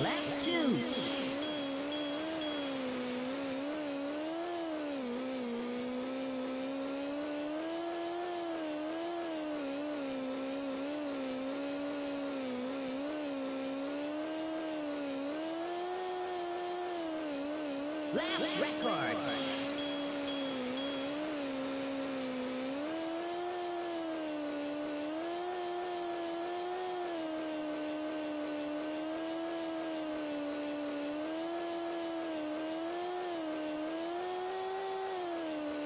Lap two. Lap record.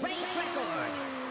Race record.